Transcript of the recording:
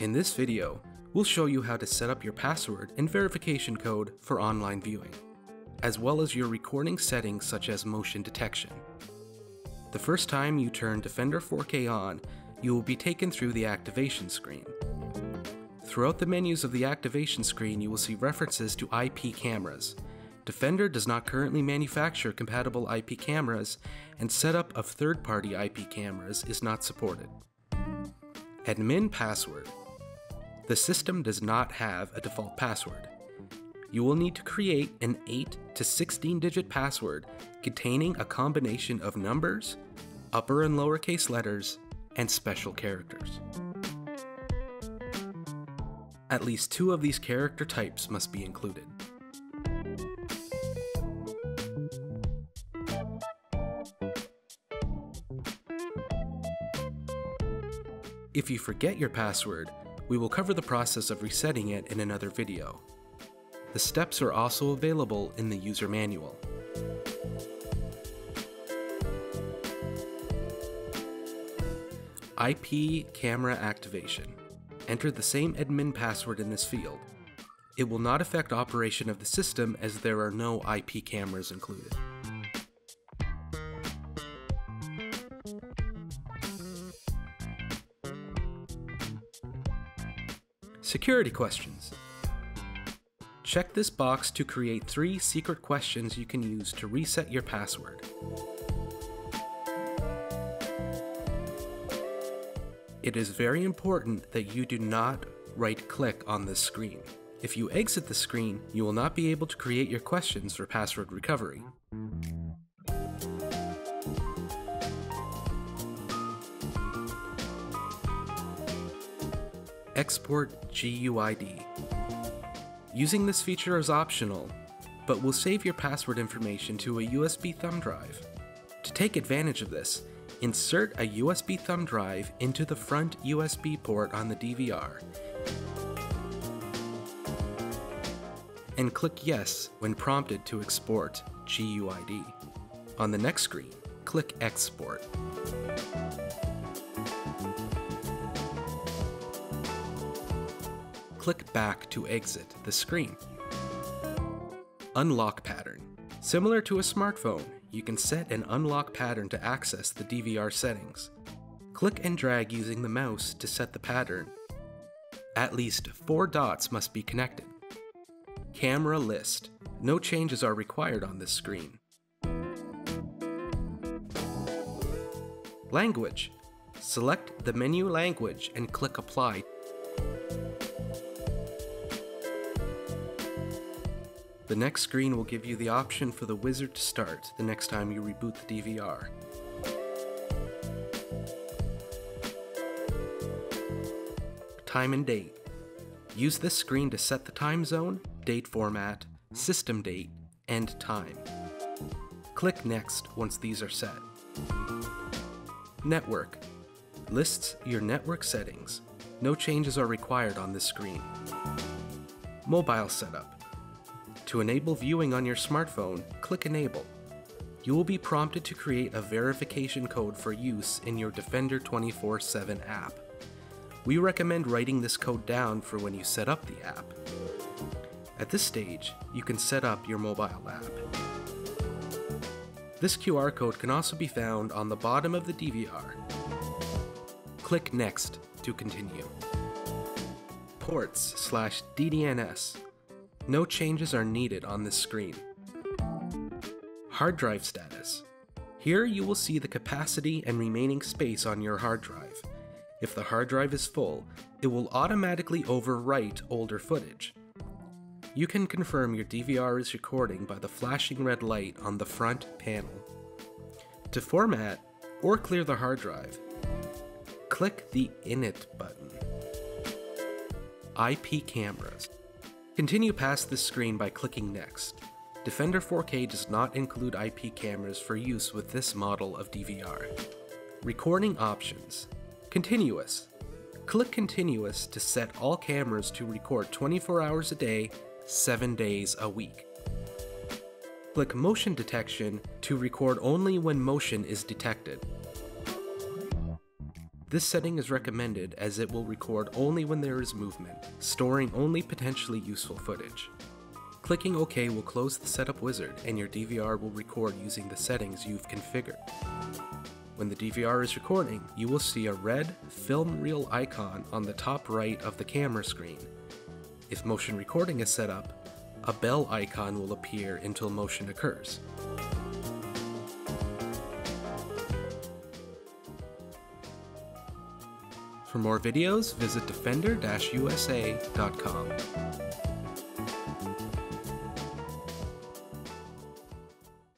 In this video, we'll show you how to set up your password and verification code for online viewing, as well as your recording settings such as motion detection. The first time you turn Defender 4K on, you will be taken through the activation screen. Throughout the menus of the activation screen, you will see references to IP cameras. Defender does not currently manufacture compatible IP cameras, and setup of third party IP cameras is not supported. Admin password. The system does not have a default password. You will need to create an 8 to 16 digit password containing a combination of numbers, upper and lowercase letters, and special characters. At least two of these character types must be included. If you forget your password, we will cover the process of resetting it in another video. The steps are also available in the user manual. IP camera activation. Enter the same admin password in this field. It will not affect operation of the system as there are no IP cameras included. Security questions. Check this box to create three secret questions you can use to reset your password. It is very important that you do not right click on this screen. If you exit the screen, you will not be able to create your questions for password recovery. Export GUID. Using this feature is optional, but will save your password information to a USB thumb drive. To take advantage of this, insert a USB thumb drive into the front USB port on the DVR and click Yes when prompted to export GUID. On the next screen, click Export. Click Back to exit the screen. Unlock pattern. Similar to a smartphone, you can set an unlock pattern to access the DVR settings. Click and drag using the mouse to set the pattern. At least four dots must be connected. Camera list. No changes are required on this screen. Language. Select the menu language and click Apply. The next screen will give you the option for the wizard to start the next time you reboot the DVR. Time and date. Use this screen to set the time zone, date format, system date, and time. Click Next once these are set. Network. Lists your network settings. No changes are required on this screen. Mobile setup. To enable viewing on your smartphone, click Enable. You will be prompted to create a verification code for use in your Defender 24 7 app. We recommend writing this code down for when you set up the app. At this stage, you can set up your mobile app. This QR code can also be found on the bottom of the DVR. Click Next to continue. Ports slash DDNS. No changes are needed on this screen. Hard drive status. Here you will see the capacity and remaining space on your hard drive. If the hard drive is full, it will automatically overwrite older footage. You can confirm your DVR is recording by the flashing red light on the front panel. To format or clear the hard drive, click the Init button. IP cameras. Continue past this screen by clicking Next. Defender 4K does not include IP cameras for use with this model of DVR. Recording options. Continuous. Click Continuous to set all cameras to record 24 hours a day, 7 days a week. Click Motion Detection to record only when motion is detected. This setting is recommended as it will record only when there is movement, storing only potentially useful footage. Clicking OK will close the setup wizard and your DVR will record using the settings you've configured. When the DVR is recording, you will see a red film reel icon on the top right of the camera screen. If motion recording is set up, a bell icon will appear until motion occurs. For more videos, visit defender-usa.com.